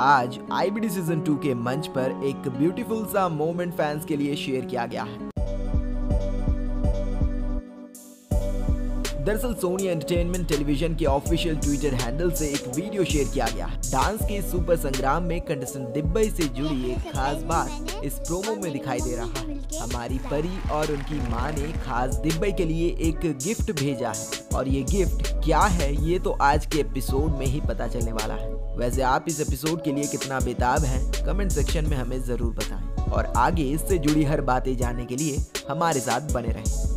आज IBD season two के मंच पर एक ब्यूटीफुल सा मोमेंट फैंस के लिए शेयर किया गया है। दरअसल सोनी एंटरटेनमेंट टेलीविज़न के ऑफिशियल ट्विटर हैंडल से एक वीडियो शेयर किया गया। डांस के सुपर संग्राम में कंटेस्टेंट दिब्बई से जुड़ी एक खास बात इस प्रोमो में दिखाई दे रहा है। हमारी परी और उनकी माँ ने खास दिब्बई के लिए एक गिफ्ट भेजा है। और ये गिफ्ट क्या है, ये तो आज के एपिसोड में ही पता चलने वाला है। वैसे आप इस एपिसोड के लिए कितना बेताब हैं, कमेंट सेक्शन में हमें ज़रूर बताएँ। और आगे इससे जुड़ी हर बातें जानने के लिए हमारे साथ बने रहें।